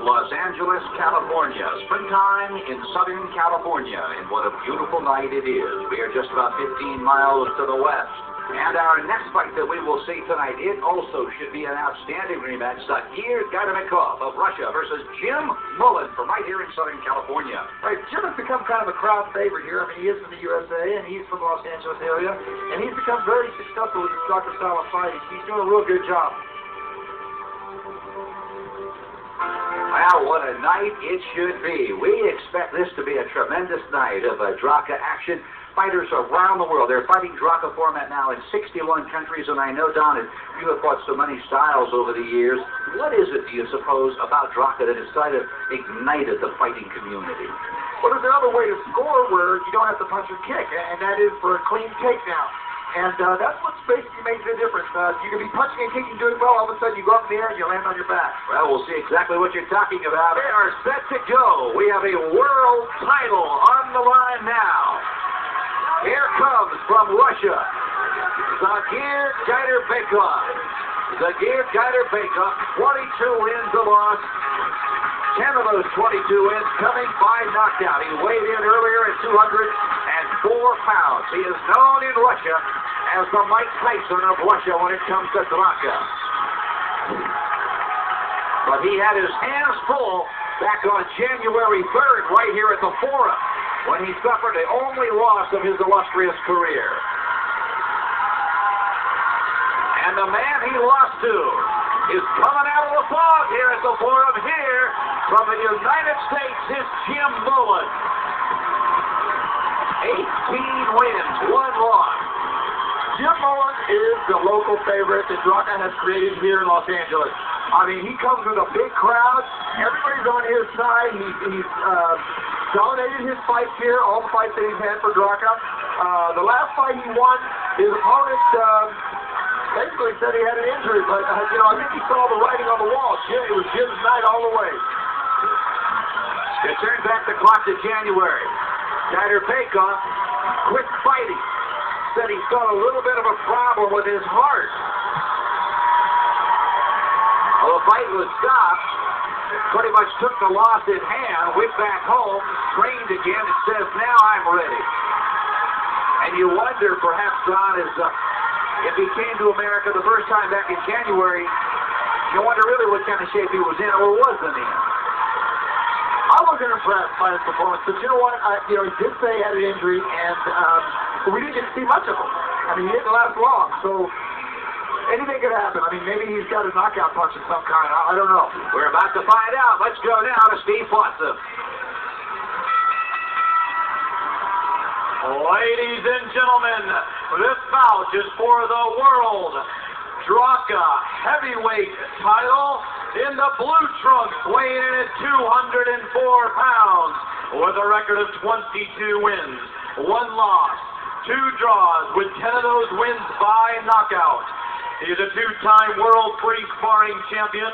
of Los Angeles, California. Springtime in Southern California, and what a beautiful night it is. We are just about 15 miles to the west. And our next fight that we will see tonight, it also should be an outstanding rematch. Zagir Gaidarbekov of Russia versus Jim Mullen from right here in Southern California. Right, Jim has become kind of a crowd favorite here. I mean, he is from the USA, and he's from the Los Angeles area, and he's become very successful with his striker style of fighting. He's doing a real good job. Well, what a night it should be. We expect this to be a tremendous night of uh, Draka action fighters around the world. They're fighting Draka format now in 61 countries, and I know, Don, you have fought so many styles over the years. What is it, do you suppose, about Draka that has kind of ignited the fighting community? Well, there's another way to score where you don't have to punch or kick, and that is for a clean takedown. And uh, that's what basically makes the difference. Uh, you can be punching and kicking, doing well, all of a sudden you go up in the air and you land on your back. Well, we'll see exactly what you're talking about. They are set to go. We have a world title on the line now. Here comes from Russia, Zagir Gaidarbekov. Zagir Gaidarbekov, 22 wins, a loss. 10 of those 22 wins coming by knockout. He weighed in earlier at 204 pounds. He is known in Russia as the Mike Tyson of Russia when it comes to Draka. But he had his hands full back on January 3rd right here at the Forum when he suffered the only loss of his illustrious career. And the man he lost to is coming out of the fog here at the Forum here from the United States is Jim Mullen. 18 wins, one loss. Jim Mullen is the local favorite that Draka has created here in Los Angeles. I mean, he comes with a big crowd. Everybody's on his side. He, he's uh, dominated his fights here, all the fights that he's had for Draka. Uh, the last fight he won, his opponent uh, basically said he had an injury, but uh, you know I think he saw the writing on the wall. Jim, it was Jim's night all the way. It turns back the clock to January. Gaidarbekov, quick fighting, said he's got a little bit of a problem with his heart. Well, the fight was stopped pretty much took the loss in hand, went back home, trained again, and says, now I'm ready. And you wonder, perhaps, Don, is uh, if he came to America the first time back in January, you wonder really what kind of shape he was in or wasn't in. I wasn't impressed by his performance, but you know what? I, you know, he did say he had an injury, and um, we didn't get to see much of him. I mean, he didn't last long, so anything could happen. I mean, maybe he's got a knockout punch of some kind. I, I don't know. We're about to find out. Let's go now to Steve Watson. Ladies and gentlemen, this bout is for the world Draka heavyweight title in the blue trunks, weighing in at 204 pounds, with a record of 22 wins, one loss, two draws, with 10 of those wins by knockout. He is a two-time world free sparring champion,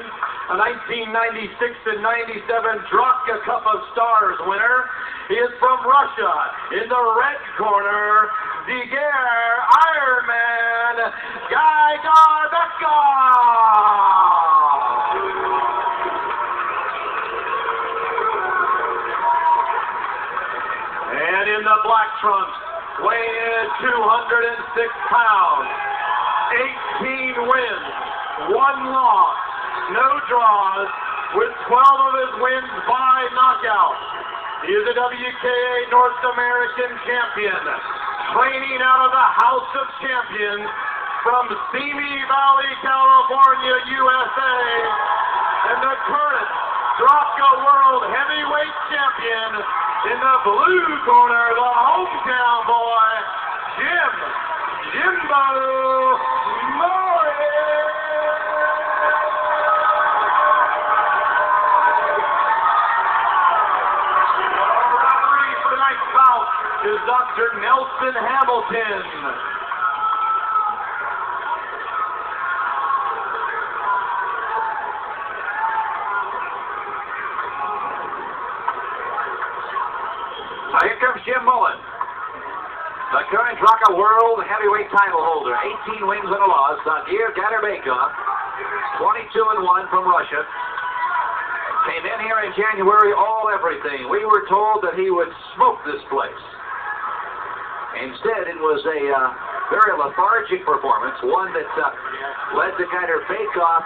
a 1996 and 97 Draka Cup of Stars winner. He is from Russia. In the red corner, Zagir Ironman Gaidarbekov. 206 pounds. 18 wins, one loss, no draws, with 12 of his wins by knockout. He is a WKA North American champion, training out of the House of Champions from Simi Valley, California, USA, and the current Draka World Heavyweight Champion in the blue corner, the hometown boy, Jim Jimbo Moore for the night bout is Dr. Nelson Hamilton. Current World Heavyweight title holder, 18 wins and a loss, Zagir Gaidarbekov, 22 and 1 from Russia. Came in here in January, all everything. We were told that he would smoke this place. Instead, it was a uh, very lethargic performance, one that uh, led to of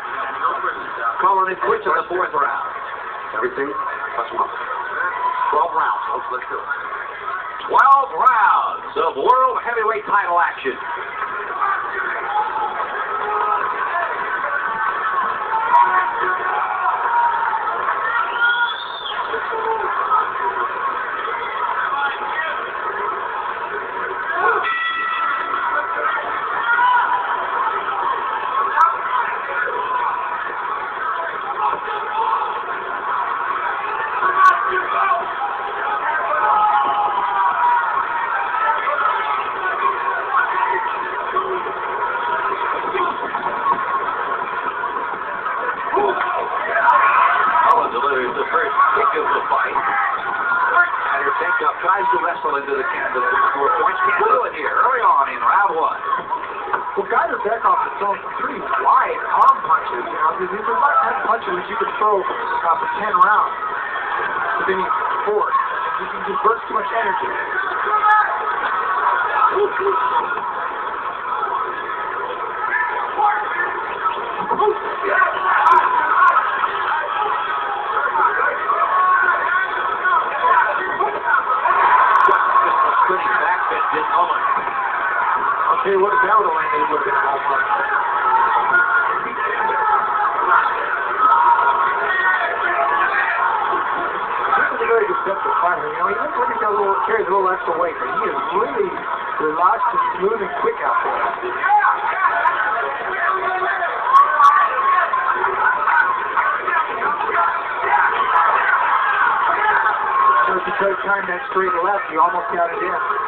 calling it quits in the fourth round. Everything? Plus one. 12 rounds. Let's do it. 12 rounds of World Heavyweight title action. Wrestle into the points. Can't do it here early on in round one. Well, Gaidarbekov is throwing some pretty wide arm punches. You know, these are kind of punches that you can throw uh, for 10 rounds with any force. You can just burn too much energy. You what, if that would have landed, would have been a. You know, he carries a little extra weight, but he is really relaxed and smooth and quick out there. Try time that straight left, you almost got it in.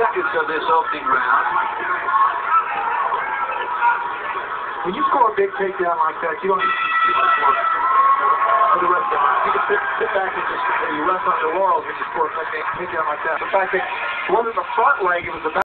Seconds of this opening round. When you score a big takedown like that, you don't need to for the rest of the round. You can sit, sit back and just you rest on your laurels when you score a big takedown like that. The fact that it wasn't the front leg, it was the back.